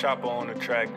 Chopper on the track.